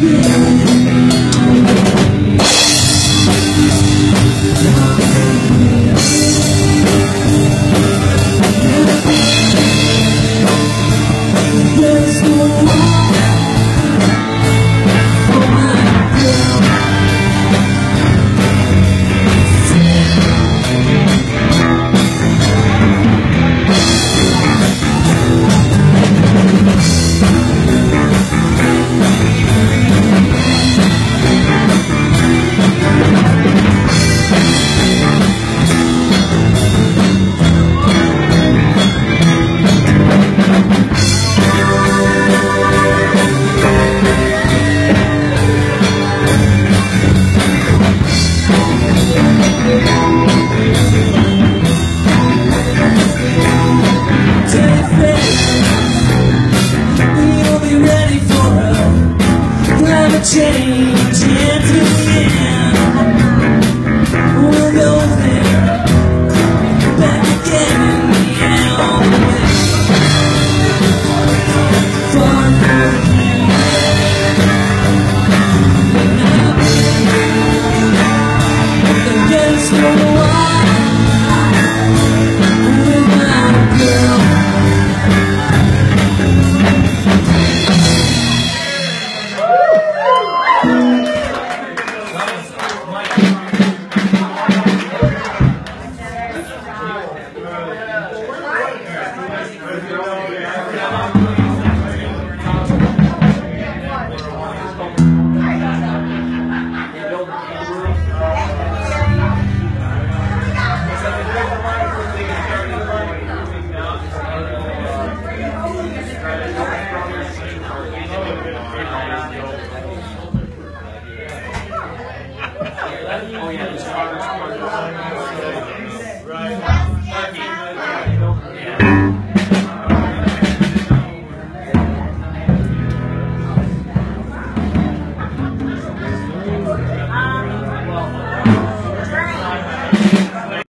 Yeah. change we have this product